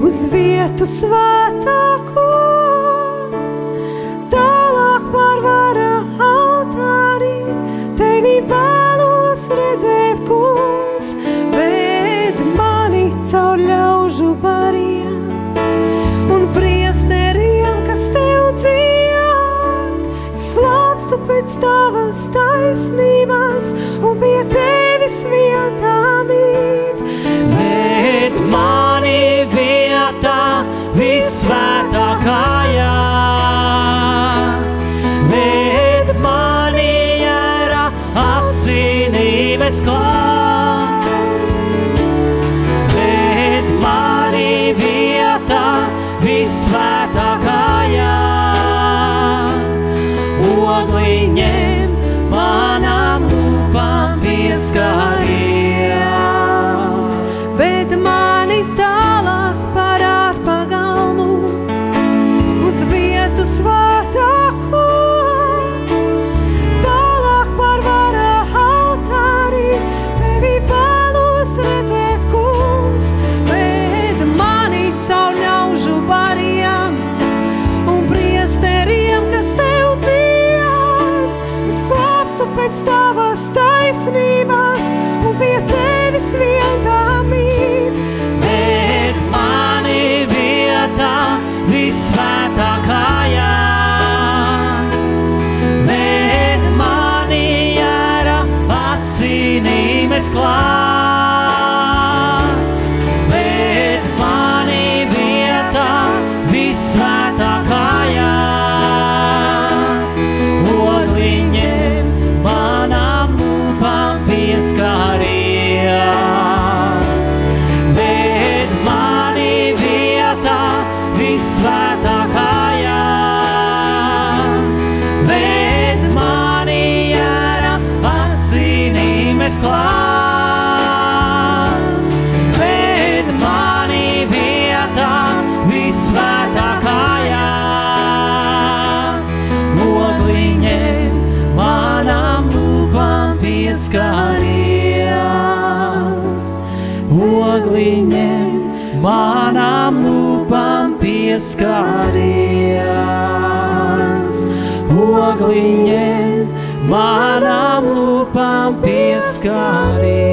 uz vietu svētāko. first class. svētā kājā. Bet mani jēra asinīm es klāju. esi klāts. Pēd mani vietā visvētākajā, ogliņē manām lūpām pieskaries. Ogliņē manām lūpām pieskaries. Ogliņē manām lūpām pieskaries manām lūpām pieskārību.